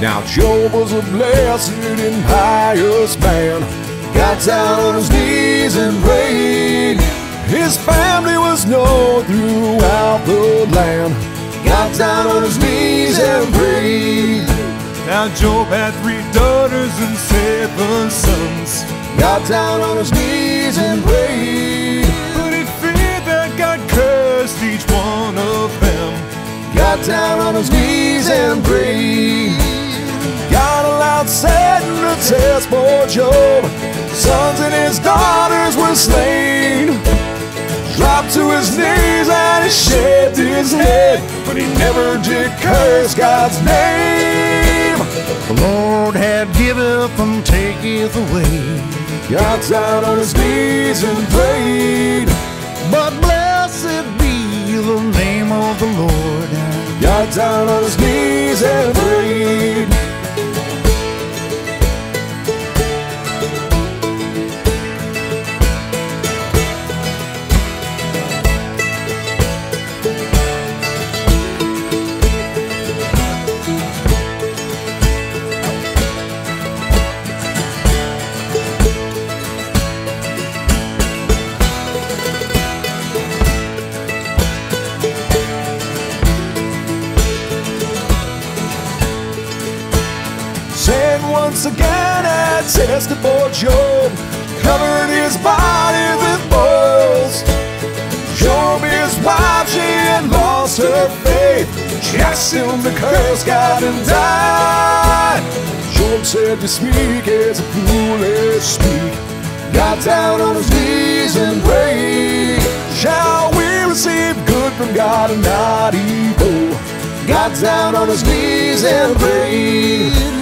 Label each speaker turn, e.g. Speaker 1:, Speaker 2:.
Speaker 1: Now Job was a blessed and pious man. Got down on his knees and prayed. His family was known throughout the land. Got down on his knees and prayed.
Speaker 2: Now Job had three daughters and seven sons.
Speaker 1: Got down on his knees and prayed.
Speaker 2: But he feared that God cursed each one of them.
Speaker 1: Got down on his knees and prayed. God to test for Job. Sons and his daughters were slain. Dropped to his knees and he shaved his head, but he never did curse God's name.
Speaker 3: The Lord had giveth and taketh away.
Speaker 1: Got down on his knees and prayed.
Speaker 3: But blessed be the name of the Lord.
Speaker 1: Got down on his knees once again tested for Job, covered his body with boils. Job, his wife, she had lost her faith. She asked him to curse God and die. Job said to speak as a foolish speak. Got down on his knees and prayed. Shall we receive good from God and not evil? Got down on his knees and prayed.